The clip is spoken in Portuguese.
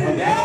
Yeah.